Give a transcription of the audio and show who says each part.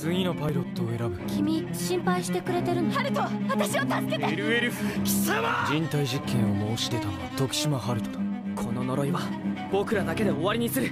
Speaker 1: 次のパイロットを選ぶ。
Speaker 2: 君心配してくれてるの？ハルト私を助けて！
Speaker 1: エルエルフ貴様！人体実験を申し出たのは徳島ハルトだ。
Speaker 3: この呪いは僕らだけで終わりにする。